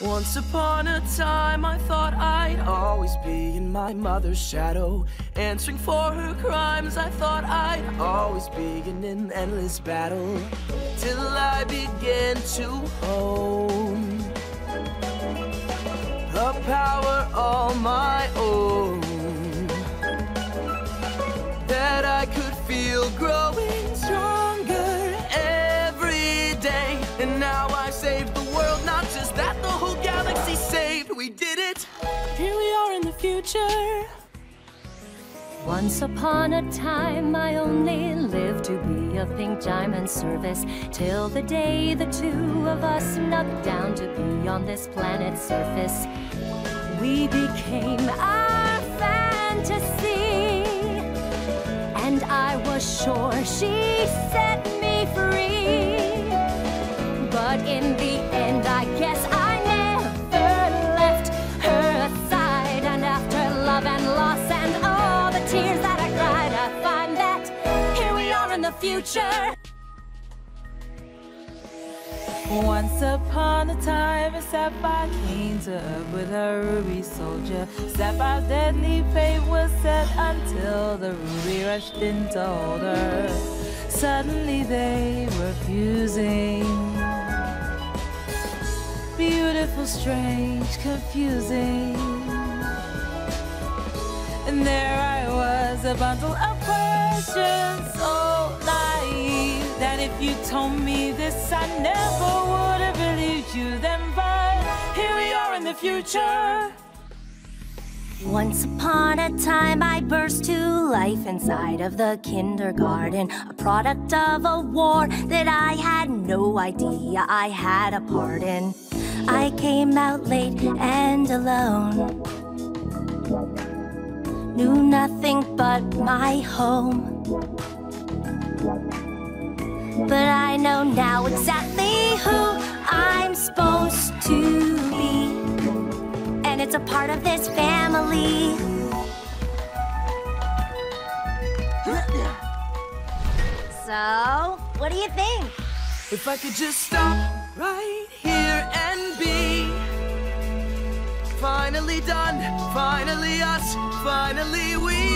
Once upon a time, I thought I'd always be in my mother's shadow. Answering for her crimes, I thought I'd always be in an endless battle. Till I began to hone a power all my own. That I could feel growing We did it. Here we are in the future. Once upon a time, I only lived to be a pink diamond service. Till the day the two of us snuck down to be on this planet's surface. We became our fantasy. And I was sure she set me free. Future. Once upon a time, a sapphire to Earth with her ruby soldier. Sapphire's deadly fate was set until the ruby rushed in to her. Suddenly they were fusing. Beautiful, strange, confusing. And there I was, a bundle of questions, that if you told me this, I never would have believed you then. But here we are in the future. Once upon a time, I burst to life inside of the kindergarten, a product of a war that I had no idea I had a part in. I came out late and alone, knew nothing but my home. But I know now exactly who I'm supposed to be and it's a part of this family. So, what do you think? If I could just stop right here and be finally done, finally us, finally we.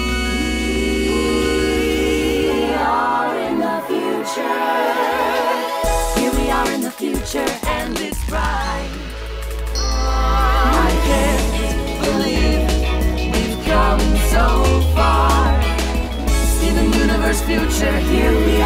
In future, and it's bright. I can't believe we've come so far. See the universe future, here we.